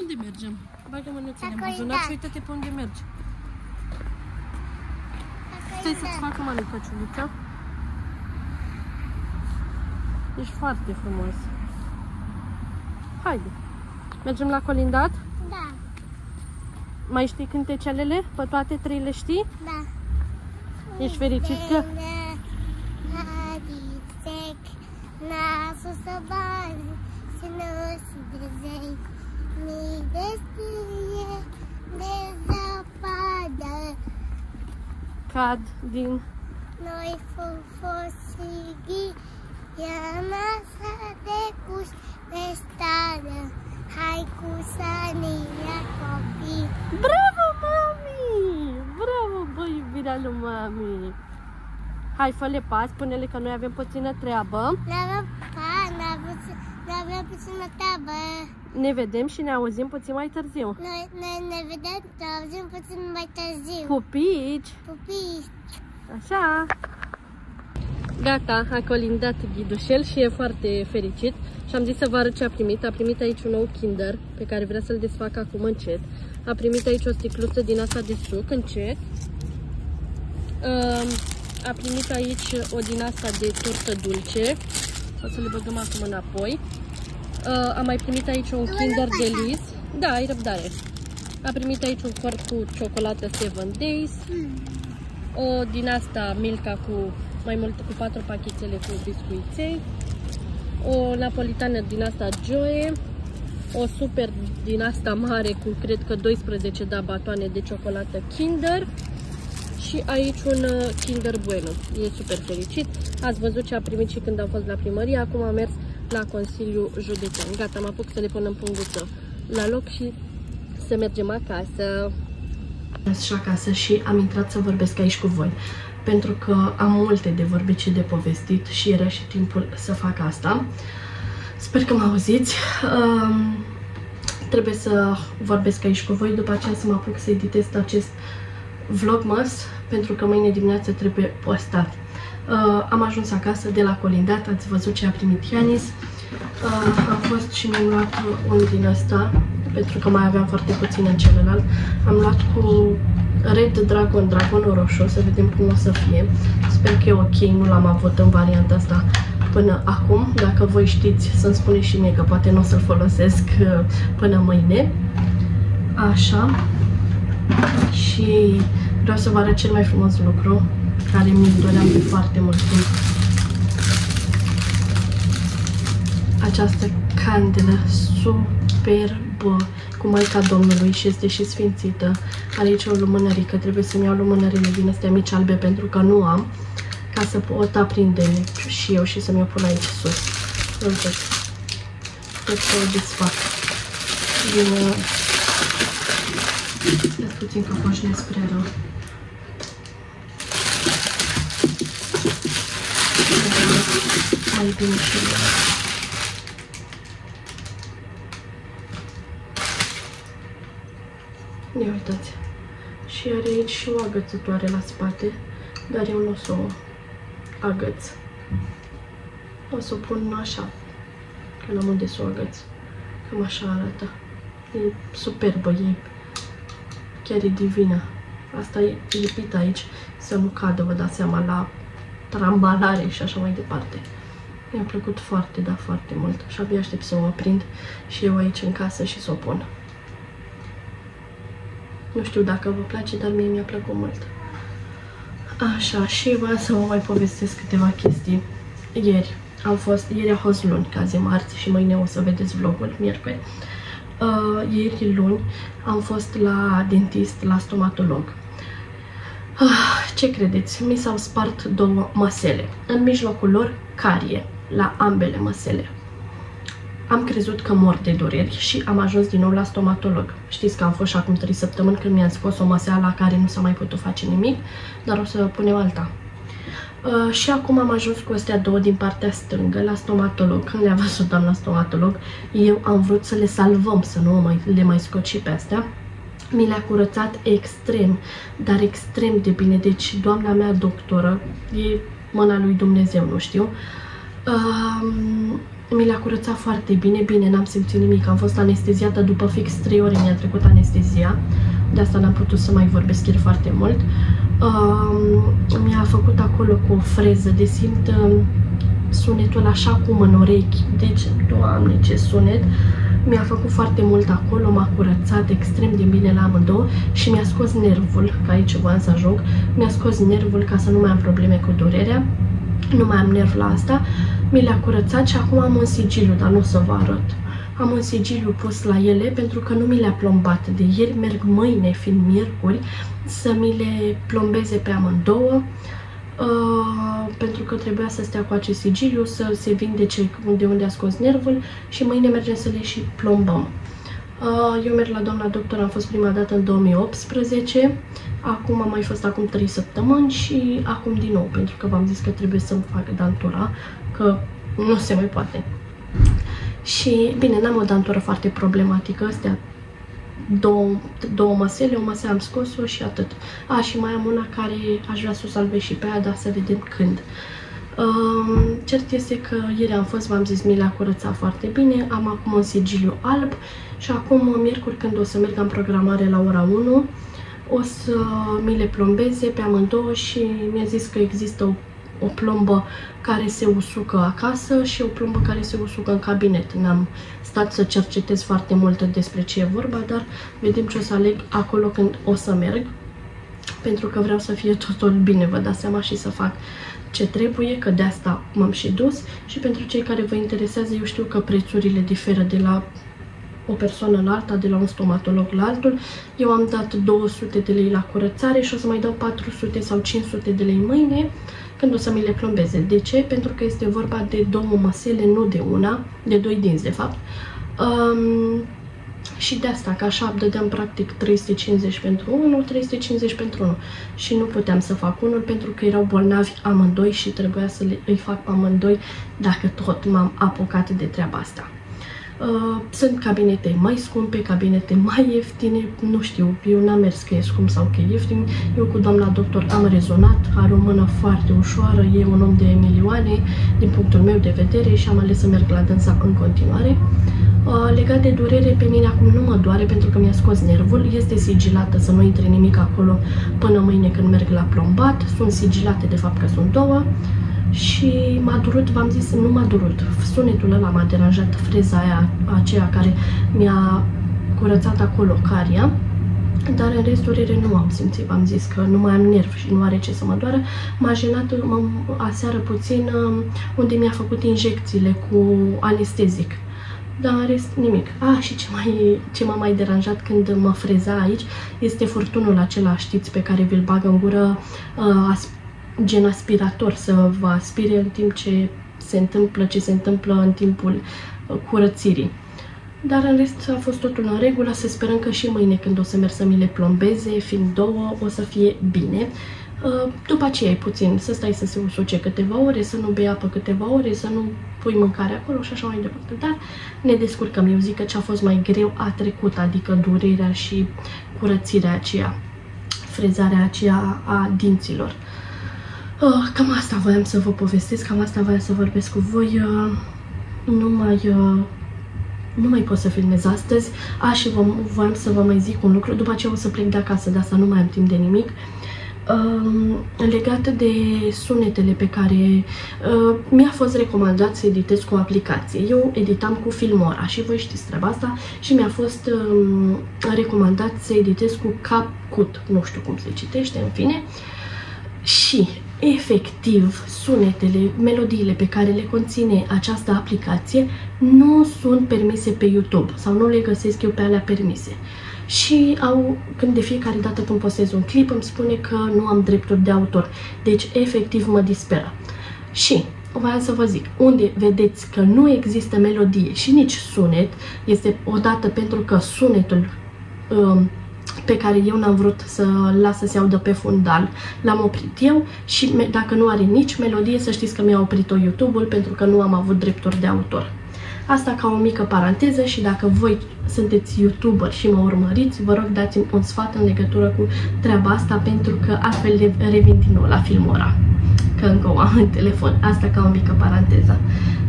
Unde mergem? Bagă mânuțele în Acolo, buzunar da. și uite-te pe unde mergi. Stai să-ți facă mami căciulița. Ești foarte frumos. Haide. Mergem la colindat? Da, Mai știi cântecelele? Pe toate trei le știi? da. Ești fericit că... Hadisek, nasul să bani, să nu se dezei, mi destie de zăpadă. Cad din... Noi fufosigi, ia masa de cus pe stradă. Hai cu sania copii. Bravo, mami! Bravo, bă, iubirea lui mami! Hai, fă-le pas, spune-le că noi avem puțină treabă. N-avem pa, n-avem, n-avem puțină treabă. Ne vedem și ne auzim puțin mai târziu. Noi, noi ne vedem, ne auzim puțin mai târziu. Pupici! Pupii, Așa! Gata, a colindat ghidușel și e foarte fericit. Și am zis să vă arăt ce a primit. A primit aici un nou Kinder pe care vrea să-l desfacă acum încet. A primit aici o sticluță din asta de suc, încet. Um, A primit aici o din asta de turtă dulce. O să le băgăm acum înapoi. Uh, Am mai primit aici un Kinder de lis. Da, ai răbdare. A primit aici un corp cu ciocolată 7 Days. O din asta Milka cu mai multe cu patru pachetele cu biscuiței. O napolitană din asta Joe. O super din asta mare cu cred că 12 da batoane de ciocolată Kinder. Și aici un uh, Kinder Bueno. E super fericit. Ați văzut ce a primit și când a fost la primărie. Acum a mers la Consiliul Județean. Gata, mă apuc să le pun în punguță la loc și să mergem acasă. Și acasă și am intrat să vorbesc aici cu voi. Pentru că am multe de vorbit și de povestit și era și timpul să fac asta. Sper că mă auziți. Um, trebuie să vorbesc aici cu voi, după aceea să mă apuc să editez acest vlogmas, pentru că mâine dimineață trebuie postat. Uh, am ajuns acasă de la colindat, ați văzut ce a primit Ianis. Uh, am fost și mi-am luat un din ăsta, pentru că mai aveam foarte puțin în celălalt. Am luat cu Red Dragon, dragonul roșu, să vedem cum o să fie. Sper că e ok, nu l-am avut în varianta asta până acum. Dacă voi știți, să-mi spuneți și mie că poate nu o să-l folosesc uh, până mâine. Așa. Și vreau să vă arăt cel mai frumos lucru care mi-l doream de foarte mult timp. Această candelă superbă cu Maica Domnului și este și sfințită. Are aici o lumânărică, trebuie să-mi iau lumânările din astea mici albe pentru că nu am, ca să pot aprinde și eu și să mi-o pun aici sus. Uitați. Cred că o desfac. Din... uh, Dați puțin cocoș spre rău. Mai bine și Ia uitați. Și are aici și o agățătoare la spate, dar eu nu o să o agăț. O să o pun așa, că n-am unde să o agăț. Cam așa arată. E superbă, e chiar e divină. Asta e lipit aici, să nu cadă, vă dați seama, la trambalare și așa mai departe. Mi-a plăcut foarte, da, foarte mult și abia aștept să o aprind și eu aici în casă și să o pun. Nu știu dacă vă place, dar mie mi-a plăcut mult. Așa, și vreau să vă mai povestesc câteva chestii. Ieri am fost, ieri a fost luni, ca zi marți și mâine o să vedeți vlogul, miercuri. Uh, ieri luni am fost la dentist, la stomatolog. Ah, ce credeți? Mi s-au spart două măsele. În mijlocul lor, carie, la ambele măsele. Am crezut că mor de dureri și am ajuns din nou la stomatolog. Știți că am fost și acum 3 săptămâni când mi-am scos o măsea la care nu s-a mai putut face nimic, dar o să punem alta. Uh, și acum am ajuns cu astea două din partea stângă la stomatolog. Când le-a văzut doamna stomatolog, eu am vrut să le salvăm, să nu mai, le mai scot și pe astea. Mi le-a curățat extrem, dar extrem de bine. Deci doamna mea doctoră, e mâna lui Dumnezeu, nu știu, um, mi l-a curățat foarte bine, bine, n-am simțit nimic, am fost anesteziată după fix 3 ore mi-a trecut anestezia, de asta n-am putut să mai vorbesc chiar foarte mult. Uh, mi-a făcut acolo cu o freză de simt uh, sunetul așa cum în urechi, deci, doamne, ce sunet! Mi-a făcut foarte mult acolo, m-a curățat extrem de bine la amândouă și mi-a scos nervul, că aici voiam să ajung, mi-a scos nervul ca să nu mai am probleme cu durerea nu mai am nerv la asta, mi le-a curățat și acum am un sigiliu, dar nu o să vă arăt. Am un sigiliu pus la ele pentru că nu mi le-a plombat de ieri, merg mâine, fiind miercuri, să mi le plombeze pe amândouă, uh, pentru că trebuia să stea cu acest sigiliu, să se vindece de unde a scos nervul și mâine mergem să le și plombăm. Uh, eu merg la doamna doctor, am fost prima dată în 2018, acum am mai fost acum 3 săptămâni și acum din nou, pentru că v-am zis că trebuie să-mi fac dantura, că nu se mai poate. Și, bine, n-am o dantură foarte problematică, astea două, două măsele, o măsea am scos-o și atât. A, și mai am una care aș vrea să o salvez și pe aia, dar să vedem când. Um, cert este că ieri am fost, v-am zis, mi l-a curățat foarte bine, am acum un sigiliu alb și acum, miercuri, când o să merg în programare la ora 1, o să mi le plombeze pe amândouă și mi-a zis că există o, o plombă care se usucă acasă și o plombă care se usucă în cabinet. N-am stat să cercetez foarte mult despre ce e vorba, dar vedem ce o să aleg acolo când o să merg, pentru că vreau să fie totul bine, vă dați seama, și să fac ce trebuie, că de asta m-am și dus și pentru cei care vă interesează, eu știu că prețurile diferă de la o persoană la alta, de la un stomatolog la altul. Eu am dat 200 de lei la curățare și o să mai dau 400 sau 500 de lei mâine când o să mi le plombeze. De ce? Pentru că este vorba de două măsele, nu de una, de doi dinți de fapt. Um, și de asta, că așa dădeam practic 350 pentru unul, 350 pentru unul. Și nu puteam să fac unul pentru că erau bolnavi amândoi și trebuia să le, îi fac pe amândoi dacă tot m-am apucat de treaba asta. Uh, sunt cabinete mai scumpe, cabinete mai ieftine, nu știu, eu n-am mers că e scump sau că e ieftin. Eu cu doamna doctor am rezonat, are o mână foarte ușoară, e un om de milioane din punctul meu de vedere și am ales să merg la dânsa în continuare. Uh, legat de durere, pe mine acum nu mă doare pentru că mi-a scos nervul, este sigilată să nu intre nimic acolo până mâine când merg la plombat, sunt sigilate de fapt că sunt două și m-a durut, v-am zis, nu m-a durut. Sunetul ăla m-a deranjat, freza aia, aceea care mi-a curățat acolo caria, dar în rest durere nu am simțit, v-am zis că nu mai am nerv și nu are ce să mă doară. M-a jenat aseară puțin um, unde mi-a făcut injecțiile cu anestezic. Dar în rest nimic. Ah, și ce, mai, ce m-a mai deranjat când mă freza aici este furtunul acela, știți, pe care vi-l bagă în gură uh, gen aspirator, să vă aspire în timp ce se întâmplă ce se întâmplă în timpul uh, curățirii. Dar în rest a fost totul în regulă, să sperăm că și mâine când o să merg să mi le plombeze, fiind două, o să fie bine. Uh, după aceea e puțin să stai să se usuce câteva ore, să nu bei apă câteva ore, să nu pui mâncare acolo și așa mai departe. Dar ne descurcăm. Eu zic că ce a fost mai greu a trecut, adică durerea și curățirea aceea, frezarea aceea a dinților. Uh, cam asta voiam să vă povestesc, cam asta voiam să vorbesc cu voi. Uh, nu mai... Uh, nu mai pot să filmez astăzi. Aș, și vă, voiam să vă mai zic un lucru. După aceea o să plec de acasă, de asta nu mai am timp de nimic. Uh, legată de sunetele pe care uh, mi-a fost recomandat să editez cu o aplicație. Eu editam cu Filmora și voi știți treaba asta și mi-a fost uh, recomandat să editez cu CapCut, nu știu cum se citește, în fine. Și efectiv sunetele, melodiile pe care le conține această aplicație nu sunt permise pe YouTube sau nu le găsesc eu pe alea permise. Și au, când de fiecare dată când postez un clip îmi spune că nu am drepturi de autor. Deci efectiv mă disperă. Și voiam să vă zic, unde vedeți că nu există melodie și nici sunet, este odată pentru că sunetul um, pe care eu n-am vrut să las să se audă pe fundal. L-am oprit eu și dacă nu are nici melodie, să știți că mi-a oprit-o YouTube-ul pentru că nu am avut drepturi de autor. Asta ca o mică paranteză și dacă voi sunteți YouTuber și mă urmăriți, vă rog dați-mi un sfat în legătură cu treaba asta pentru că altfel revin din nou la Filmora, că încă o am în telefon. Asta ca o mică paranteză.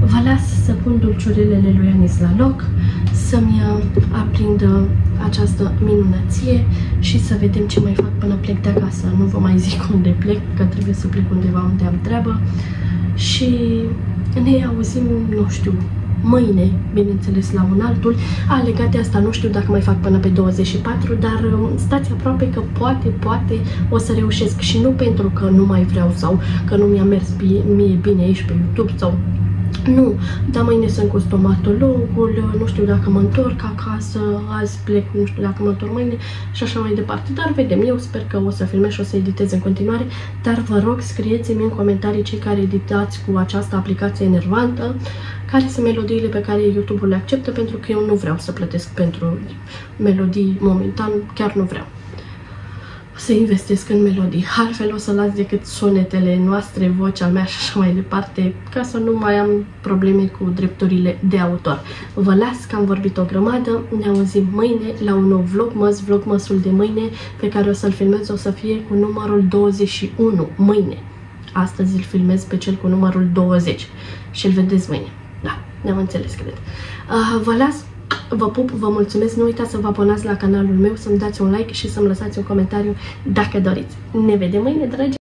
Vă las să pun dulciurilele lui Anis la loc, să-mi uh, aprindă această minunăție și să vedem ce mai fac până plec de acasă. Nu vă mai zic unde plec, că trebuie să plec undeva unde am treabă. Și ne auzim, nu știu, mâine, bineînțeles, la un altul. A, legat de asta, nu știu dacă mai fac până pe 24, dar um, stați aproape că poate, poate o să reușesc și nu pentru că nu mai vreau sau că nu mi-a mers mie bine aici pe YouTube sau nu, dar mâine sunt cu stomatologul, nu știu dacă mă întorc acasă, azi plec, nu știu dacă mă întorc mâine și așa mai departe. Dar vedem, eu sper că o să filmez și o să editez în continuare, dar vă rog scrieți-mi în comentarii cei care editați cu această aplicație enervantă, care sunt melodiile pe care YouTube-ul le acceptă, pentru că eu nu vreau să plătesc pentru melodii momentan, chiar nu vreau să investesc în melodii. Altfel o să las decât sunetele noastre, vocea mea și așa mai departe, ca să nu mai am probleme cu drepturile de autor. Vă las că am vorbit o grămadă, ne auzim mâine la un nou vlogmas, vlogmasul de mâine pe care o să-l filmez, o să fie cu numărul 21, mâine. Astăzi îl filmez pe cel cu numărul 20 și îl vedeți mâine. Da, ne-am înțeles, cred. Uh, vă las Vă pup, vă mulțumesc, nu uitați să vă abonați la canalul meu, să-mi dați un like și să-mi lăsați un comentariu dacă doriți. Ne vedem mâine, dragi!